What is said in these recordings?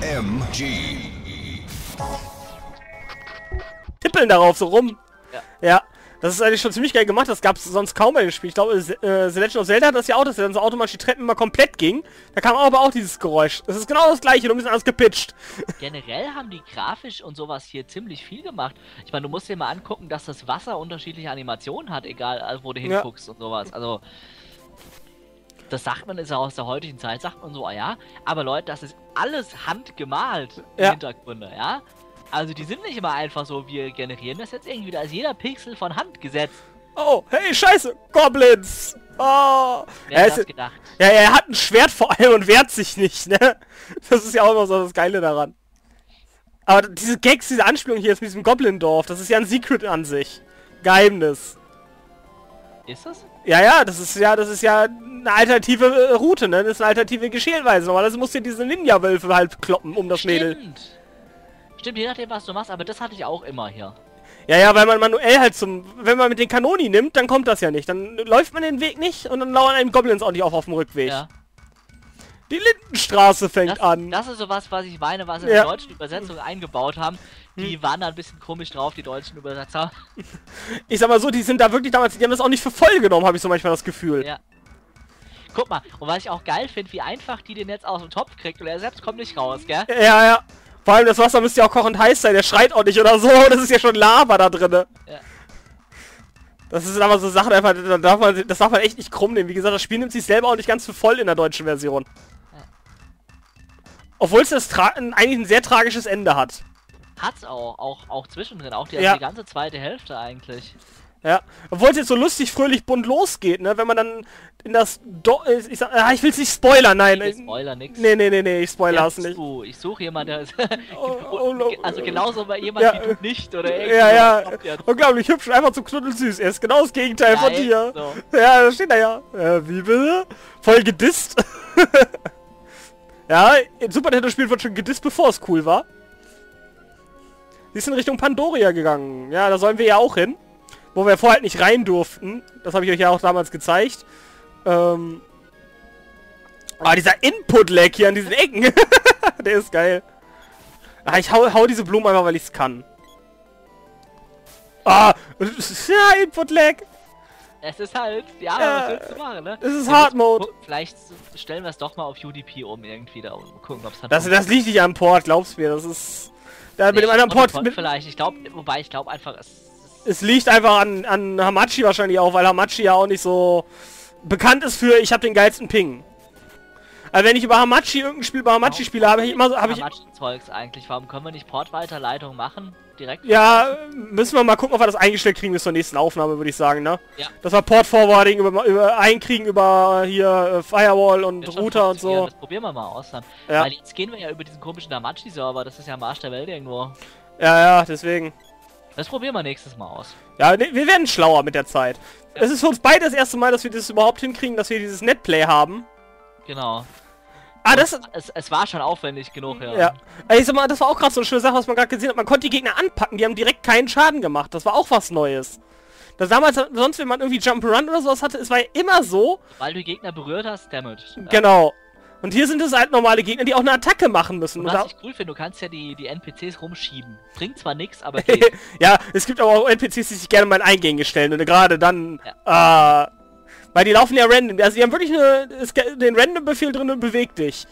SMG. Tippeln darauf so rum. Ja. Ja. Das ist eigentlich schon ziemlich geil gemacht, das gab es sonst kaum bei dem Spiel. Ich glaube, äh, The Legend of Zelda hat das ja auch, dass dann so automatisch die Treppen immer komplett ging. Da kam aber auch dieses Geräusch. Das ist genau das gleiche, nur ein bisschen anders gepitcht. Generell haben die grafisch und sowas hier ziemlich viel gemacht. Ich meine, du musst dir mal angucken, dass das Wasser unterschiedliche Animationen hat, egal wo du Ja. hinguckst und sowas. Also, das sagt man, ist ja aus der heutigen Zeit, sagt man so, ah ja. Aber Leute, das ist alles handgemalt, Ja. Hintergründe, ja. Also die sind nicht immer einfach so, wir generieren das jetzt irgendwie, da ist jeder Pixel von Hand gesetzt. Oh, hey, scheiße, Goblins. Oh. Wer Er hat ist, das gedacht? ja, er hat ein Schwert vor allem und wehrt sich nicht, ne? Das ist ja auch immer so das Geile daran. Aber diese Gags, diese Anspielung hier ist mit diesem Goblin-Dorf, das ist ja ein Secret an sich. Geheimnis. Ist das? Ja, ja, das ist ja, das ist ja eine alternative äh, Route, ne? Das ist eine alternative Geschehweise. Normalerweise musst du diese Ninja-Wölfe halt kloppen um das Mädel. Stimmt. Stimmt, je nachdem, was du machst, aber das hatte ich auch immer hier. Ja, ja, weil man manuell halt zum... Wenn man mit den Kanoni nimmt, dann kommt das ja nicht. Dann läuft man den Weg nicht und dann lauern einem Goblins auch nicht auf auf dem Rückweg. Ja. Die Lindenstraße fängt Das, an. das ist sowas, was ich meine, was in Ja. der deutschen Übersetzung eingebaut haben. Die Hm. waren da ein bisschen komisch drauf, die deutschen Übersetzer. Ich sag mal so, die sind da wirklich damals... Die haben das auch nicht für voll genommen, habe ich so manchmal das Gefühl. Ja. Guck mal, und was ich auch geil finde, wie einfach die den jetzt aus dem Topf kriegt und er selbst kommt nicht raus, gell? Ja, ja. Vor allem das Wasser müsste ja auch kochend heiß sein. Der schreit auch nicht oder so. Das ist ja schon Lava da drinne. Ja. Das ist aber so Sachen einfach, da darf man, das darf man echt nicht krumm nehmen. Wie gesagt, das Spiel nimmt sich selber auch nicht ganz für voll in der deutschen Version. Obwohl es das eigentlich ein sehr tragisches Ende hat. Hat's auch, auch, auch zwischendrin, auch die, Ja. die ganze zweite Hälfte eigentlich. Ja. Obwohl es jetzt so lustig, fröhlich, bunt losgeht, ne? Wenn man dann in das... Do äh, ich sag, ah, ich will's nicht spoilern, nein. Ich Spoiler nix. Nee, nee, nee, nee, ich spoiler es nicht. du, ich suche jemanden, der ist. Oh, oh, no. also genauso bei jemand Ja, wie du nicht oder irgendwie. Ja, ja. Unglaublich hübsch, einfach zu knuddeln süß. Er ist genau das Gegenteil von Geil, dir. so. Ja, da steht er ja. Äh, wie bitte? Voll gedisst. ja, in Super Nintendo Spiel wird schon gedisst, bevor es cool war. Sie ist in Richtung Pandoria gegangen. Ja, da sollen wir ja auch hin. Wo wir vorher halt nicht rein durften. Das habe ich euch ja auch damals gezeigt. Ähm. Ah, dieser Input-Lag hier an diesen Ecken. Der ist geil. Ah, ich hau, hau diese Blumen einfach, weil ich es kann. Ah, ja, Input-Lag. Es ist halt, ja, Ja, was willst du machen, ne? es ist Hard Mode. Vielleicht stellen wir es doch mal auf UDP um irgendwie da und gucken, ob es dann. Das, das liegt nicht am Port, glaubst mir. Das ist... Da, mit dem anderen Port Port... Vielleicht. Ich glaube, wobei ich glaube einfach, es. es liegt einfach an, an Hamachi wahrscheinlich auch, weil Hamachi ja auch nicht so bekannt ist für, ich habe den geilsten Ping. Also wenn ich über Hamachi irgendein Spiel bei Hamachi spiele, habe ich immer so... Hab ich, Zeugs eigentlich. Warum können wir nicht Portweiterleitung machen? Direkt? ja, müssen wir mal gucken, ob wir das eingestellt kriegen bis zur nächsten Aufnahme, würde ich sagen, ne? Ja. Das war Port Forwarding, über, über einkriegen über hier äh, Firewall und schon Router und so. Das probieren wir mal aus dann. Ja. Weil jetzt gehen wir ja über diesen komischen Damachi-Server. Das ist ja am Arsch der Welt irgendwo. Ja, ja, deswegen. Das probieren wir nächstes Mal aus. Ja, ne, wir werden schlauer mit der Zeit. Es ist für uns beide das erste Mal, dass wir das überhaupt hinkriegen, dass wir dieses Netplay haben. Genau. Ah, das, Es, es war schon aufwendig genug, ja. Ja. Ey, sag mal, das war auch gerade so eine schöne Sache, was man gerade gesehen hat. Man konnte die Gegner anpacken, die haben direkt keinen Schaden gemacht. Das war auch was Neues. Das damals, sonst wenn man irgendwie Jump'n'Run oder sowas hatte, es war ja immer so. Weil du Gegner berührt hast, Damage. Ja. Genau. Und hier sind es halt normale Gegner, die auch eine Attacke machen müssen. Und was ich cool finde, du kannst ja die, die NPCs rumschieben. Bringt zwar nichts, aber geht. ja, es gibt aber auch NPCs, die sich gerne mal in Eingänge stellen. Und gerade dann, äh, weil die laufen ja random. Also die haben wirklich eine, den Random-Befehl drin und beweg dich.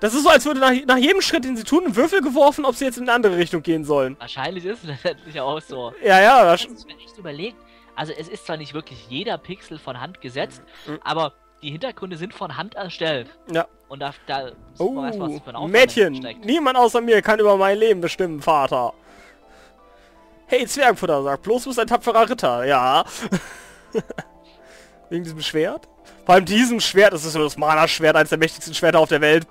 Das ist so, als würde nach, nach jedem Schritt, den sie tun, ein Würfel geworfen, ob sie jetzt in eine andere Richtung gehen sollen. Wahrscheinlich ist es letztendlich auch so. Ja, ja, das, Das ist mir echt überlegt. Also es ist zwar nicht wirklich jeder Pixel von Hand gesetzt, Mhm. aber die Hintergründe sind von Hand erstellt. ja. Und da, da Oh, erst, was für ein Mädchen, niemand außer mir kann über mein Leben bestimmen, Vater. Hey, Zwergfutter, sagt bloß du bist ein tapferer Ritter. Ja. Wegen diesem Schwert? Vor allem diesem Schwert, das ist so das Mana-Schwert, eines der mächtigsten Schwerter auf der Welt.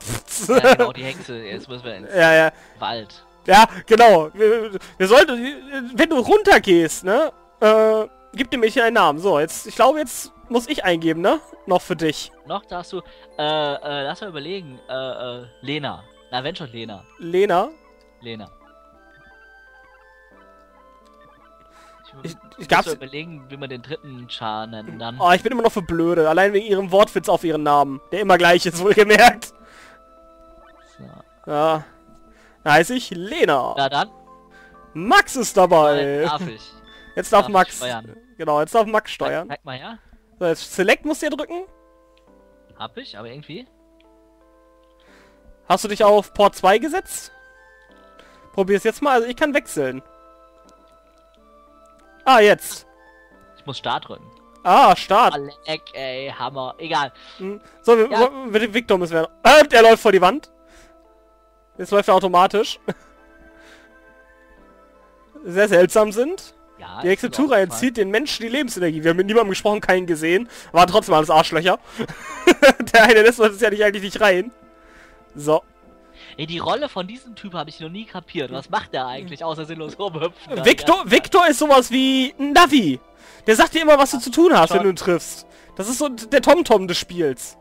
Ja, genau, die Hexe. Jetzt müssen wir ins ja, ja. Wald. Ja, genau. Wir, wir sollten, wenn du runtergehst, ne, äh, gib dem Mädchen einen Namen. So, jetzt, ich glaube, jetzt muss ich eingeben, ne? Noch für dich. Noch darfst du, äh, äh, lass mal überlegen, äh, äh, Lena. Na, wenn schon Lena. Lena. Lena. Ich, Ich, gab's, überlegen, wie man den dritten Char nennen dann. Oh, ich bin immer noch für blöde. Allein wegen ihrem Wortwitz auf ihren Namen. Der immer gleich ist, wohlgemerkt. So. Ja. Da heiße ich Lena. Na dann, Max ist dabei. äh, darf ich. Jetzt darf darf Max. steuern. Genau, jetzt darf Max steuern. Zeig mal her. So, jetzt Select musst du hier drücken. Hab ich, aber irgendwie. Hast du dich auf Port 2 gesetzt? Probier's jetzt mal. Also ich kann wechseln. Ah, jetzt. Ich muss Start drücken. Ah, Start. Leck, ey, Hammer. Egal. Hm. So, wir, Ja. wir, Victor müssen wir... Äh, der läuft vor die Wand. Jetzt läuft er automatisch. Sehr seltsam sind. Ja, Die Exetura entzieht den Menschen die Lebensenergie. Wir haben mit niemandem gesprochen, keinen gesehen. Waren trotzdem alles Arschlöcher. der eine lässt uns ja nicht eigentlich nicht rein. So. Ey, die Rolle von diesem Typ habe ich noch nie kapiert. Was macht der eigentlich, außer sinnlos rumhüpfen? Victor? Victor ist sowas wie ein Navi. Der sagt dir immer, was du zu tun hast, Schon. wenn du ihn triffst. Das ist so der TomTom des Spiels.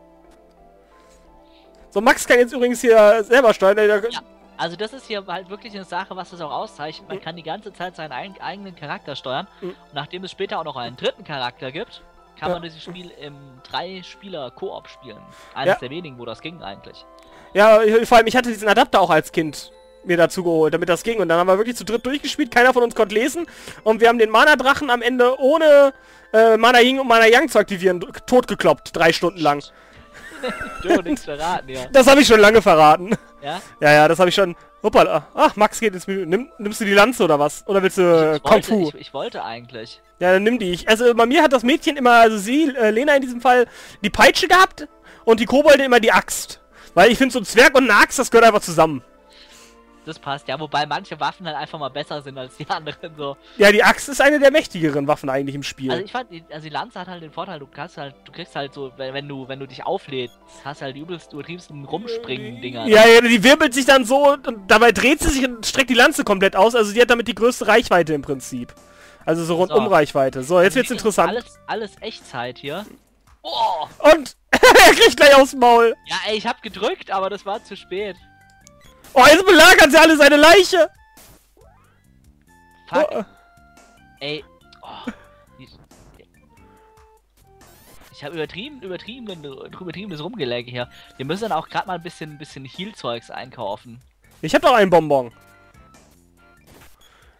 So, Max kann jetzt übrigens hier selber steuern. Ja. Also das ist hier halt wirklich eine Sache, was das auch auszeichnet. Man kann die ganze Zeit seinen ein eigenen Charakter steuern. Mhm. Und nachdem es später auch noch einen dritten Charakter gibt, kann Ja. man dieses Spiel im Drei-Spieler-Koop spielen. Eines Ja. der wenigen, wo das ging eigentlich. Ja, ich- vor allem, ich hatte diesen Adapter auch als Kind mir dazu geholt, damit das ging. Und dann haben wir wirklich zu dritt durchgespielt, keiner von uns konnte lesen. Und wir haben den Mana-Drachen am Ende ohne äh, Mana Yin und Mana Yang zu aktivieren, totgekloppt, drei Stunden lang. Du nichts verraten, ja. Das habe ich schon lange verraten. Ja? Ja, ja, das habe ich schon... Hoppala. Ach, Max geht ins Menü. Nimm, nimmst du die Lanze oder was? Oder willst du äh, ich, Kung wollte, Fu? ich, ich wollte eigentlich. Ja, dann nimm die. Ich, also bei mir hat das Mädchen immer, also sie, äh, Lena in diesem Fall, die Peitsche gehabt und die Kobolde immer die Axt. Weil ich finde, so ein Zwerg und eine Axt, das gehört einfach zusammen. Das passt, ja, wobei manche Waffen halt einfach mal besser sind als die anderen so. Ja, die Axt ist eine der mächtigeren Waffen eigentlich im Spiel. Also ich fand, also die Lanze hat halt den Vorteil, du kannst halt, du kriegst halt so, wenn, du, wenn du dich auflädst, hast halt die übelst übertriebensten Rumspringen-Dinger. ja, ja, die wirbelt sich dann so und dabei dreht sie sich und streckt die Lanze komplett aus. Also die hat damit die größte Reichweite im Prinzip. Also so rundum So. Reichweite. So, jetzt Also wird's interessant. Alles, alles Echtzeit hier. Oh, Und er kriegt gleich aufs Maul. ja, ey, ich hab gedrückt, aber das war zu spät. Oh, jetzt belagern sie alle seine Leiche. Fuck, Oh, ey. Oh, ich habe übertrieben, übertrieben, übertriebenes Rumgelecke hier. Wir müssen dann auch gerade mal ein bisschen, ein bisschen Heal-Zeugs einkaufen. Ich hab doch einen Bonbon.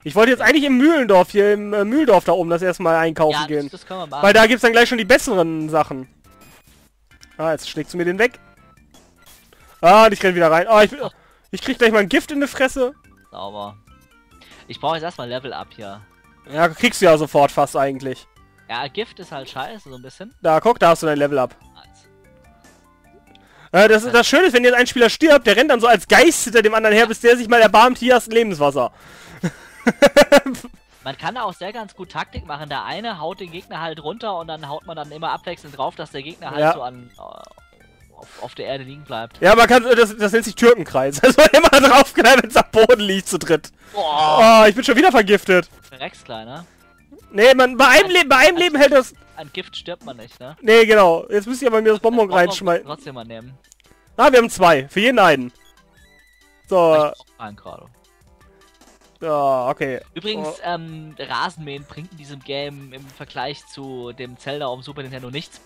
Ich wollte jetzt eigentlich im Mühlendorf, hier im äh, Mühldorf da oben, das erstmal einkaufen Ja, gehen. das, das können wir machen. Weil da gibt's dann gleich schon die besseren Sachen. Ah, jetzt schlägst du mir den weg. Ah, und ich renn wieder rein. Ah, ich, ich krieg gleich mal ein Gift in die Fresse. Sauber. Ich brauche jetzt erstmal Level up hier. Ja, kriegst du ja sofort fast eigentlich. Ja, Gift ist halt scheiße, so ein bisschen. Da, guck, da hast du dein Level up. Äh, das, das Schöne ist, wenn jetzt ein Spieler stirbt, der rennt dann so als Geist hinter dem anderen her, bis der sich mal erbarmt, hier hast du Lebenswasser. Man kann da auch sehr ganz gut Taktik machen. Der eine haut den Gegner halt runter und dann haut man dann immer abwechselnd drauf, dass der Gegner halt Ja. so an äh, auf, auf der Erde liegen bleibt. Ja, man kann, das, das nennt sich Türkenkreis. Also immer draufknallen, wenn es am Boden liegt zu dritt. Boah, Oh, ich bin schon wieder vergiftet. Rex kleiner. Nee, man, bei einem Leben, bei einem Leben hält das... An Gift stirbt man nicht, ne? Nee, genau. Jetzt müsst ihr aber mir das Bonbon Bonbon reinschmeißen. Trotzdem mal nehmen. Ah, wir haben zwei. Für jeden einen. So, Ich gerade. Ja, okay. Übrigens, Oh. ähm, Rasenmähen bringt in diesem Game im Vergleich zu dem Zelda um Super Nintendo nichts.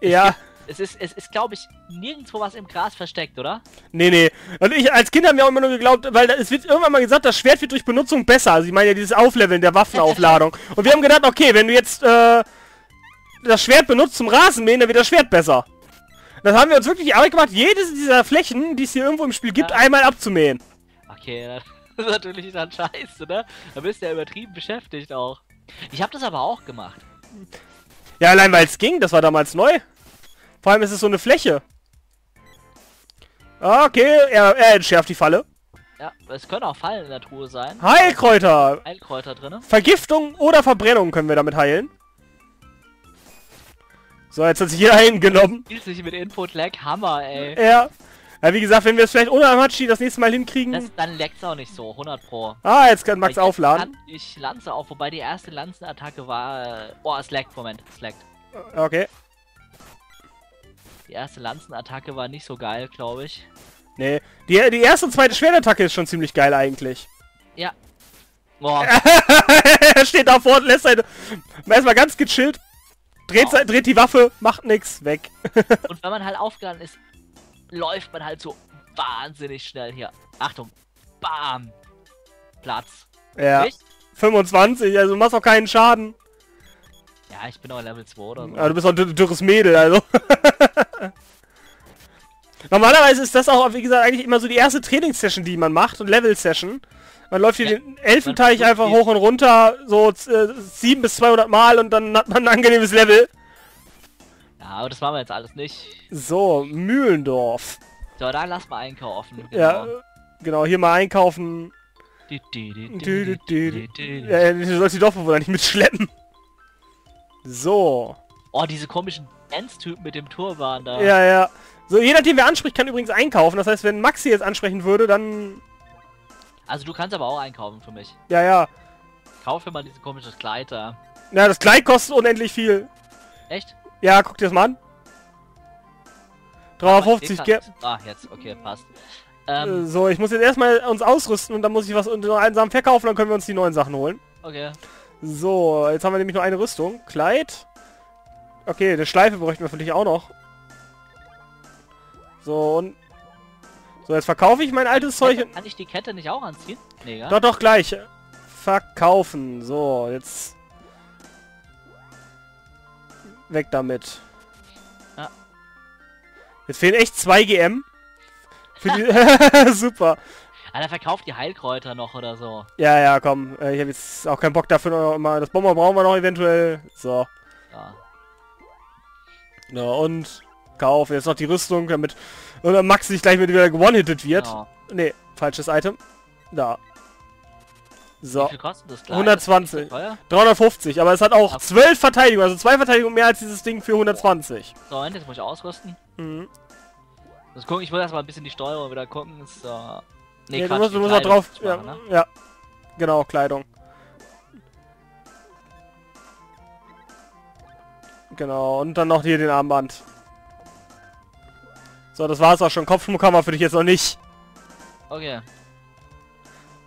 Ja, Es ist, es ist, glaube ich, nirgendwo was im Gras versteckt, oder? nee, nee. Und ich, als Kind haben wir auch immer nur geglaubt, weil da- es wird irgendwann mal gesagt, das Schwert wird durch Benutzung besser. Also ich meine ja dieses Aufleveln der Waffenaufladung. Und wir haben gedacht, okay, wenn du jetzt, äh, das Schwert benutzt zum Rasenmähen, dann wird das Schwert besser. Das haben wir uns wirklich die Arbeit gemacht, jedes dieser Flächen, die es hier irgendwo im Spiel gibt, Ja. einmal abzumähen. Okay, das ist natürlich dann scheiße, ne? Da bist du ja übertrieben beschäftigt auch. Ich habe das aber auch gemacht. Ja, allein weil es ging, das war damals neu. Vor allem ist es so eine Fläche. Okay, er, er entschärft die Falle. Ja, es können auch Fallen in der Truhe sein. Heilkräuter. Heilkräuter drinne. Vergiftung oder Verbrennung können wir damit heilen. So, jetzt hat sich jeder hingenommen. Spielt sich mit Input-Lag, Hammer, ey. Ja. Ja, wie gesagt, wenn wir es vielleicht ohne Amachi das nächste Mal hinkriegen. Das, dann leckt's auch nicht so, 100 pro. ah, jetzt kann Max jetzt aufladen. kann Ich Lanze auf, wobei die erste Lanzenattacke war... äh, Oh, es laggt, Moment, es laggt. Okay. Die erste Lanzenattacke war nicht so geil, glaube ich. Nee. Die, die erste und zweite Schwertattacke ist schon ziemlich geil eigentlich. Ja. Boah, er steht davor und lässt seine... Erstmal ganz gechillt. Dreht, Wow. dreht die Waffe, macht nix, weg. und wenn man halt aufgeladen ist, läuft man halt so wahnsinnig schnell hier. Achtung, bam. Platz. Ja. Nicht? 25, also du machst auch keinen Schaden. Ja, ich bin auch Level 2 oder so. Ja, du bist auch ein dür- dürres Mädel, also. Normalerweise ist das auch, wie gesagt, eigentlich immer so die erste Trainingssession, die man macht und Level-Session. Man läuft hier Ja, den Elfenteich einfach hoch und runter, so äh, 7 bis 200 Mal und dann hat man ein angenehmes Level. Ja, aber das machen wir jetzt alles nicht. So, Mühlendorf. So, dann lass mal einkaufen. Ja, äh, genau, hier mal einkaufen. Di. Ja, du sollst die Dorfbewohner nicht mitschleppen. So. Oh, diese komischen Dance-Typen mit dem Turban da. Ja, ja. So, jeder, den wir anspricht, kann übrigens einkaufen. Das heißt, wenn Maxi jetzt ansprechen würde, dann... Also du kannst aber auch einkaufen für mich. Ja, ja. Kauf mir mal diese komische Kleid da. Ja, das Kleid kostet unendlich viel. Echt? Ja, guck dir das mal an. 350 Ah, Geld. Ah, jetzt, okay, passt. Äh, Ähm, So, ich muss jetzt erstmal uns ausrüsten und dann muss ich was unter einen Sachen verkaufen, dann können wir uns die neuen Sachen holen. okay. So, jetzt haben wir nämlich nur eine Rüstung. Kleid. Okay, eine Schleife bräuchten wir für dich auch noch. So, und... So, jetzt verkaufe ich mein altes Zeug. Kann ich die Kette nicht auch anziehen? Nee, ja? Doch, doch, gleich. Verkaufen. So, jetzt... Weg damit. Ja. Jetzt fehlen echt 2 GM. Für die Super. Alter, verkauft die Heilkräuter noch oder so. Ja, ja, komm. Äh, Ich habe jetzt auch keinen Bock dafür noch mal. Das Bomber brauchen wir noch eventuell. So. Ja. Ja, und Kauf. Jetzt noch die Rüstung, damit dann Max nicht gleich wieder gewone-hitted wird. Genau. Nee, falsches Item. Da. Wie So. viel kostet das Kleid? 120. Ist das teuer? 350, aber es hat auch Okay. 12 Verteidigung, also zwei Verteidigung mehr als dieses Ding für 120. So, und jetzt muss ich ausrüsten. Mhm. Das gucken, ich will erstmal ein bisschen die Steuerung wieder gucken. So. Nee, Nee, du musst, du musst auch drauf. muss Ja, machen, ne? ja. Genau, Kleidung. Genau, und dann noch hier den Armband. So, das war's auch schon. Kopfschmuck haben wir für dich jetzt noch nicht. Okay,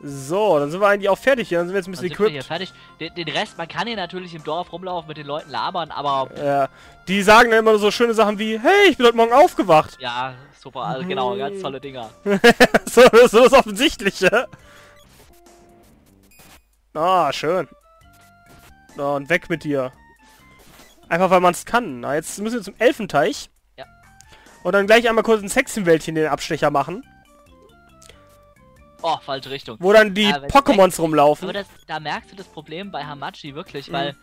So, dann sind wir eigentlich auch fertig hier. Dann sind wir jetzt ein bisschen wir hier equipped. fertig. Den, den Rest, man kann hier natürlich im Dorf rumlaufen, mit den Leuten labern, aber Ja, die sagen dann immer so schöne Sachen wie, hey, ich bin heute Morgen aufgewacht. ja, super, also genau, ganz tolle Dinger. so, so das Offensichtliche. Ah, schön. So, und weg mit dir. Einfach weil man es kann. Na, jetzt müssen wir zum Elfenteich. Ja. Und dann gleich einmal kurz ein Sexenwäldchen den Abstecher machen. Oh, falsche Richtung. Wo dann die wenn- Pokémons rumlaufen. Aber das, da merkst du das Problem bei Hamachi wirklich, Mhm. weil,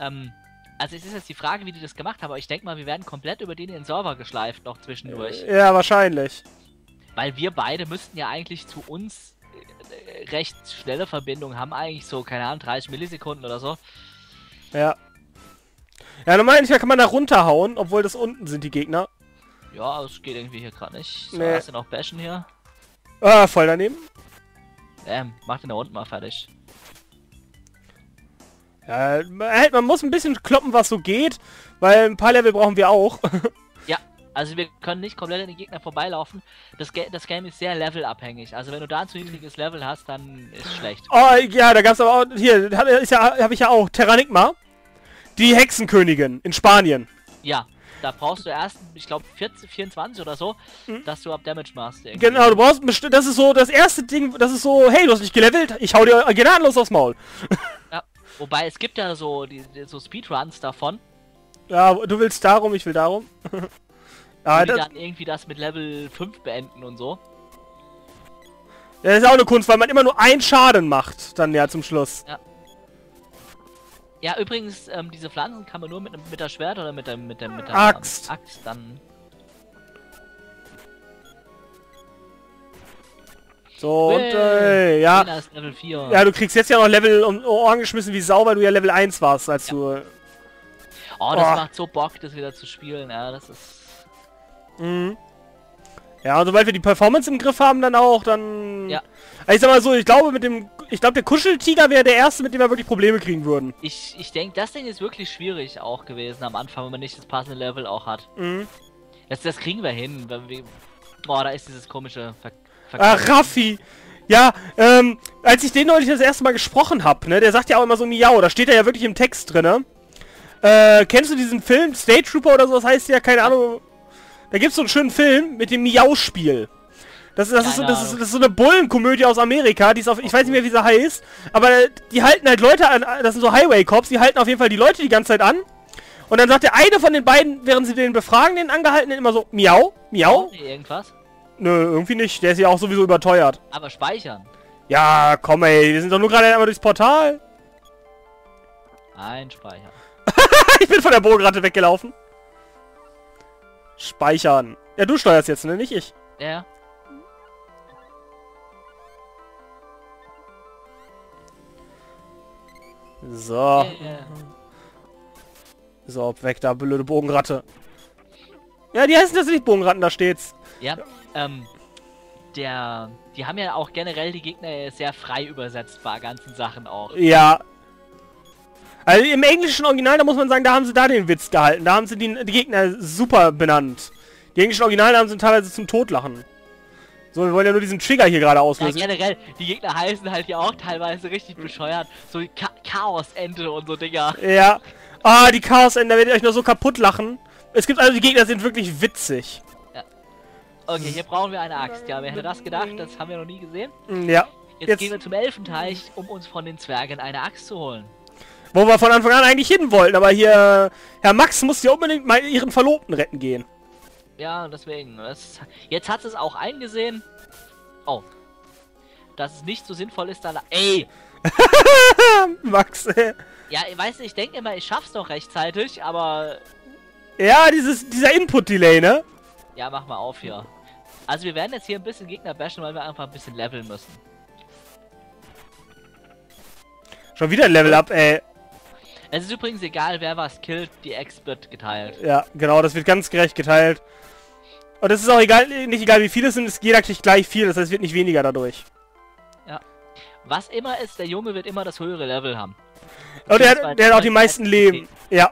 ähm, also es ist jetzt die Frage, wie die das gemacht haben, aber ich denke mal, wir werden komplett über den in Server geschleift noch zwischendurch. Ja, wahrscheinlich. Weil wir beide müssten ja eigentlich zu uns äh, recht schnelle Verbindungen haben, eigentlich so, keine Ahnung, 30 Millisekunden oder so. Ja. Ja, normalerweise kann man da runterhauen, obwohl das unten sind die Gegner. Ja, aber es geht irgendwie hier gerade nicht. So, Nee. hast du noch Bashen hier? Ah, voll daneben. Ähm, mach den da unten mal fertig. Ja, man- halt, man muss ein bisschen kloppen, was so geht, weil ein paar Level brauchen wir auch. Also wir können nicht komplett an den Gegner vorbeilaufen. Das, Ga das Game ist sehr levelabhängig. Also wenn du da ein zu niedriges Level hast, dann ist schlecht. Oh, ja, da gab's aber auch, hier, ist ja, habe ich ja auch, Terranigma. Die Hexenkönigin in Spanien. Ja, da brauchst du erst, ich glaube, 24 oder so, Mhm. dass du ab Damage machst. irgendwie. Genau, du brauchst besti- das ist so das erste Ding, das ist so, hey, du hast nicht gelevelt, ich hau dir gnadenlos aufs Maul. Ja. Wobei es gibt ja so, die, so Speedruns davon, Ja, du willst darum, ich will darum. ja, die das, dann irgendwie das mit Level 5 beenden und so. das ist auch eine Kunst, weil man immer nur einen Schaden macht, dann ja zum Schluss. Ja, übrigens, ähm, diese Pflanzen kann man nur mit, mit der Schwert oder mit der, mit der, mit der Axt. Axt dann. So, und, äh, ja. Lena ist Level 4. Ja, du kriegst jetzt ja noch Level um Ohren geschmissen wie Sau, weil du ja Level 1 warst, als du... oh, das Oh. macht so Bock, das wieder zu spielen. Ja, das ist. Mhm. Ja, und sobald wir die Performance im Griff haben, dann auch, dann... Ja. Ich sag mal so, ich glaube mit dem... Ich glaube, der Kuscheltiger wäre der erste, mit dem wir wirklich Probleme kriegen würden. Ich, ich denke, das Ding ist wirklich schwierig auch gewesen am Anfang, wenn man nicht das passende Level auch hat. Mhm. Das, das kriegen wir hin. Wenn wir, boah, da ist dieses komische Ver Ah, Verkauf. Raffi! Ja, ähm, als ich den neulich das erste Mal gesprochen hab, ne, der sagt ja auch immer so Miau, da steht er ja wirklich im Text drinne. Äh, kennst du diesen Film, State Trooper oder so, das heißt ja, keine Ahnung. Da gibt's so einen schönen Film mit dem Miau-Spiel. Das, das, ist so, das, ist, das ist so eine Bullenkomödie aus Amerika, die ist auf, ich weiß nicht mehr, wie sie heißt, aber die halten halt Leute an, das sind so Highway-Cops, die halten auf jeden Fall die Leute die ganze Zeit an. Und dann sagt der eine von den beiden, während sie den befragen, den Angehaltenen immer so, miau, miau. Irgendwas. Nö, irgendwie nicht, der ist ja auch sowieso überteuert. Aber speichern. Ja, komm ey, wir sind doch nur gerade einmal durchs Portal. Ein Speicher. ich bin von der Bogenratte weggelaufen. Speichern. Ja, du steuerst jetzt, ne? Nicht ich. Ja. So. Ja, ja. So, weg da, blöde Bogenratte. Ja, die heißen tatsächlich Bogenratten, da steht's. Ja, ähm, der, die haben ja auch generell die Gegner sehr frei übersetzt bei ganzen Sachen auch. Ja. Also im englischen Original, da muss man sagen, da haben sie da den Witz gehalten. Da haben sie die, die Gegner super benannt. Die englischen Originale haben sie teilweise zum Totlachen. So, wir wollen ja nur diesen Trigger hier gerade Ja, auslösen. generell, die Gegner heißen halt ja auch teilweise richtig bescheuert. So Cha Chaosente und so Dinger. Ja. Ah, die Chaos-Ender werdet ihr euch nur so kaputt lachen. Es gibt also, die Gegner sind wirklich witzig. Okay, hier brauchen wir eine Axt. Ja, wer hätte das gedacht? Das haben wir noch nie gesehen. Ja. Jetzt, Jetzt- gehen wir zum Elfenteich, um uns von den Zwergen eine Axt zu holen. Wo wir von Anfang an eigentlich hin wollten, aber hier... Herr Max muss ja unbedingt mal ihren Verlobten retten gehen. Ja, deswegen. Das, jetzt hat es auch eingesehen. Oh. Dass es nicht so sinnvoll ist, dann. Ey! Max, äh, Ja, ich weiß nicht, ich denke immer, ich schaff's noch rechtzeitig, aber. Ja, dieses, dieser Input-Delay, ne? Ja, mach mal auf hier. Also, wir werden jetzt hier ein bisschen Gegner bashen, weil wir einfach ein bisschen leveln müssen. Schon wieder ein Level-Up, ey. Es ist übrigens egal, wer was killt, die Ex wird geteilt. Ja, genau, das wird ganz gerecht geteilt. Und es ist auch egal, nicht egal wie viele es sind, es jeder kriegt gleich viel, das heißt, es wird nicht weniger dadurch. Was immer ist, der Junge wird immer das höhere Level haben. Und der, hat- der hat auch die meisten Leben. Ja.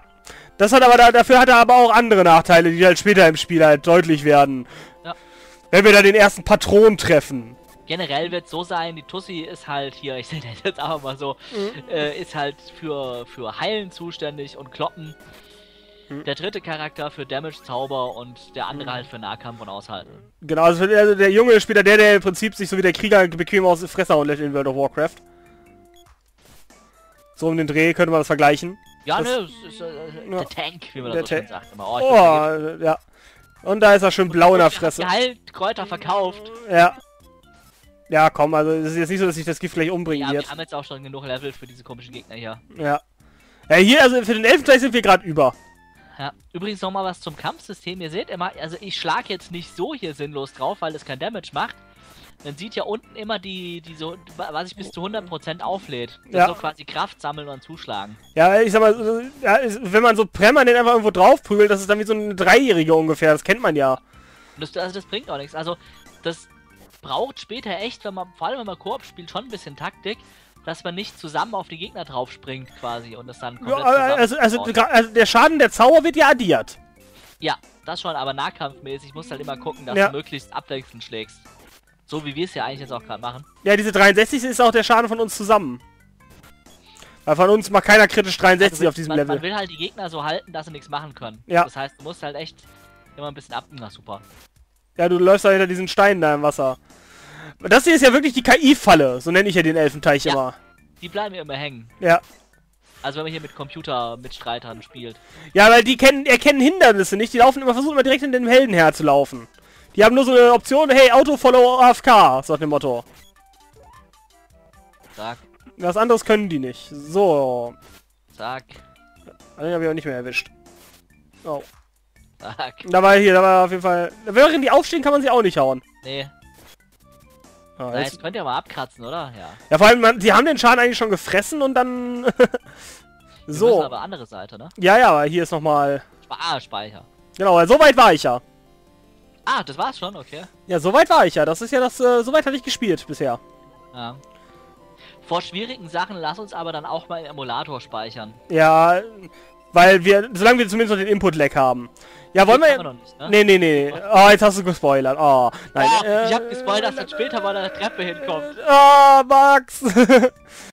Das hat aber da, dafür hat er aber auch andere Nachteile, die halt später im Spiel halt deutlich werden. Ja. Wenn wir da den ersten Patron treffen. Generell wird so sein, die Tussi ist halt hier, ich sehe das jetzt aber mal so, Mhm. äh, ist halt für, für Heilen zuständig und Kloppen. Mhm. Der dritte Charakter für Damage, Zauber und der andere halt für Nahkampf und Aushalten. Genau, also der, also der Junge ist später der, der im Prinzip sich so wie der Krieger bequem aus der Fresse hauen lässt in World of Warcraft. So um den Dreh könnte man das vergleichen. Ja, Das- ne, ist äh, Ja. der Tank, wie man Der das so schön sagt. Immer. Oh. Oh, ja. Und da ist er schön blau in der Fresse. Geheilt, Kräuter verkauft. Ja. Ja, komm, also es ist jetzt nicht so, dass sich das Gift gleich umbringen Ja, wird. wir haben jetzt auch schon genug Level für diese komischen Gegner hier. Ja. Ja, hier, also für den Elfenteich sind wir gerade über. Ja. Übrigens nochmal was zum Kampfsystem. Ihr seht immer, also ich schlage jetzt nicht so hier sinnlos drauf, weil es kein Damage macht. Man sieht ja unten immer die, die so, was sich bis zu 100% auflädt. Das Ja. ist so quasi Kraft sammeln und zuschlagen. Ja, ich sag mal, ja, wenn man so permanent einfach irgendwo drauf prügelt, das ist dann wie so eine Dreijährige ungefähr, das kennt man ja. Das, also das bringt auch nichts. Also das braucht später echt, wenn man, vor allem wenn man Koop spielt, schon ein bisschen Taktik, dass man nicht zusammen auf die Gegner drauf springt quasi und das dann ja komplett zusammen also, also, gra- also der Schaden der Zauber wird ja addiert. Ja, das schon, aber nahkampfmäßig musst halt immer gucken, dass Ja. du möglichst abwechselnd schlägst. So wie wir es ja eigentlich jetzt auch gerade machen. Ja, diese 63 ist auch der Schaden von uns zusammen. Weil von uns macht keiner kritisch 63 Also auf diesem man, Level. Man will halt die Gegner so halten, dass sie nichts machen können. Ja. Das heißt, du musst halt echt immer ein bisschen ab... Na super. Ja, du läufst da hinter diesen Steinen da im Wasser. Das hier ist ja wirklich die KI-Falle, so nenne ich ja den Elfenteich Ja. immer. Die bleiben ja immer hängen. Ja. Also wenn man hier mit Computer-Mitstreitern spielt. Ja, weil die kennen, erkennen Hindernisse nicht, die laufen immer, versuchen immer direkt in den Helden herzulaufen. Die haben nur so eine Option, hey, Auto, Follow, AFK, so nach dem Motto. Zack, Was anderes können die nicht. So. zack, Den habe ich auch nicht mehr erwischt. Oh. Zack. Da war hier, da war auf jeden Fall... Während die aufstehen, kann man sie auch nicht hauen. Nee. Ah, Na, jetzt, jetzt könnt ihr mal abkratzen, oder? Ja. ja, vor allem, man, die haben den Schaden eigentlich schon gefressen und dann... So. aber andere Seite, ne? Ja, ja, aber hier ist nochmal... Ah, Speicher. Genau, so weit war ich ja. Ah, das war's schon, okay. Ja, so weit war ich ja. Das ist ja das... Äh, so weit hatte ich gespielt bisher. Ja. Vor schwierigen Sachen lass uns aber dann auch mal im Emulator speichern. Ja, weil wir... Solange wir zumindest noch den Input-Lag haben. Ja, wollen wir... nicht, ne? Nee, nee, nee. Oh, jetzt hast du gespoilert. Oh, nein. Oh, ich hab gespoilert, dass dann später mal eine Treppe hinkommt. Ah, Max!